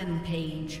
Rampage.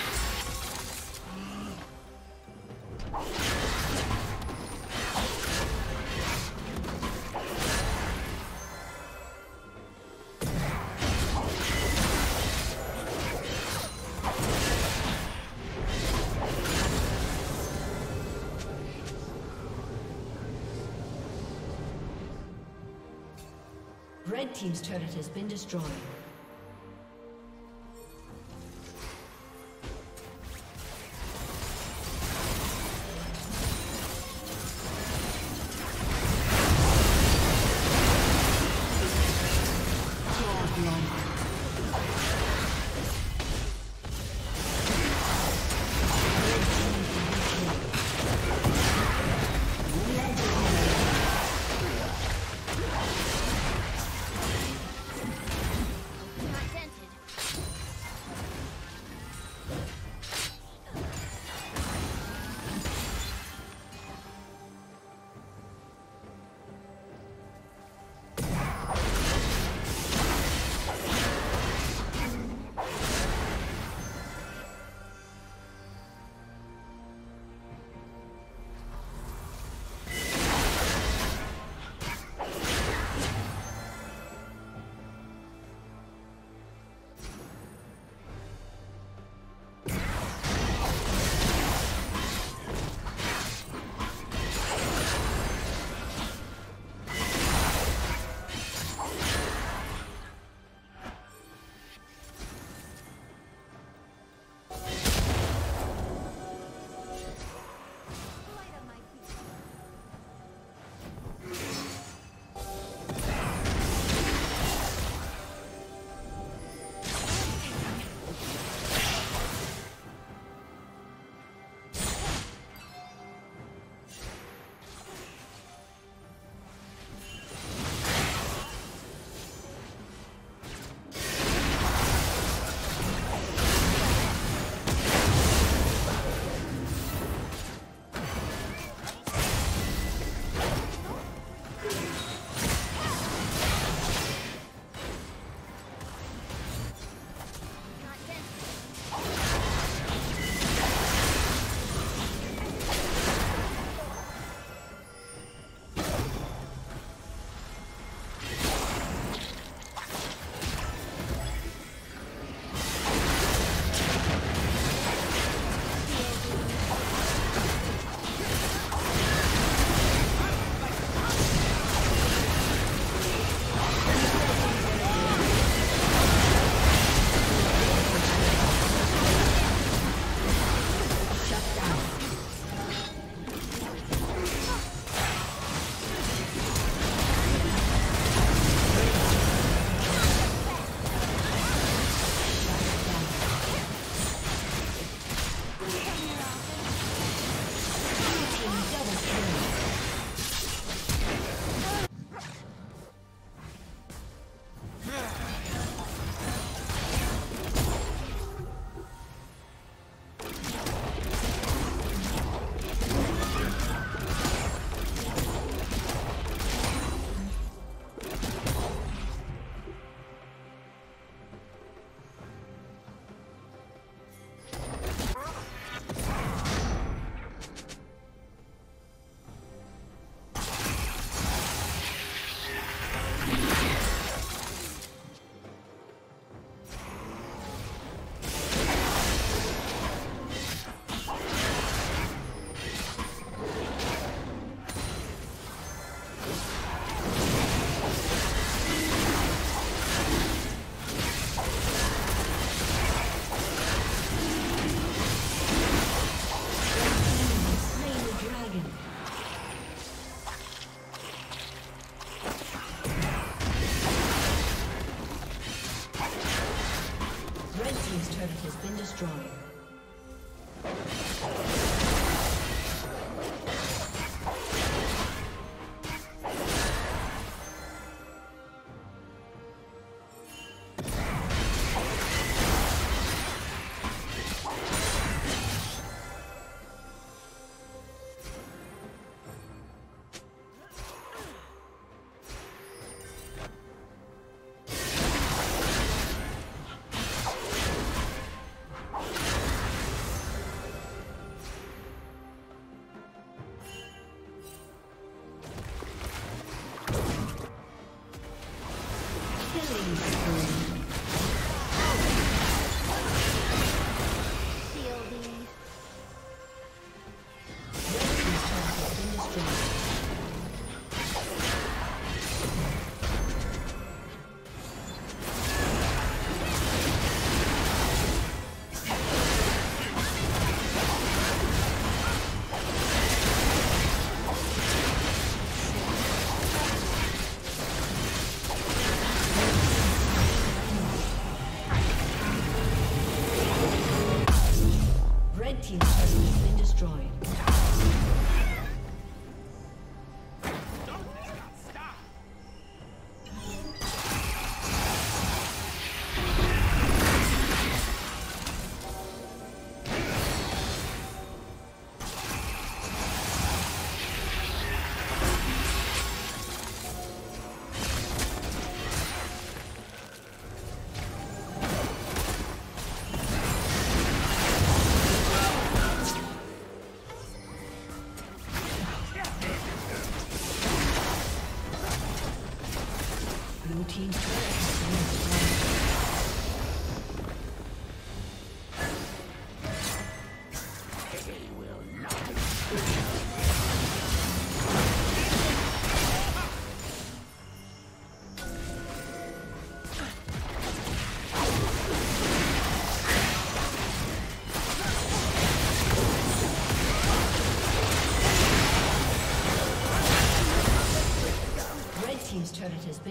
has been destroyed. Killing spree.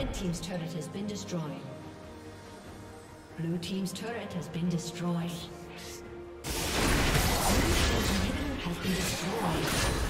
Red Team's turret has been destroyed. Blue Team's turret has been destroyed. Blue Team's has been destroyed.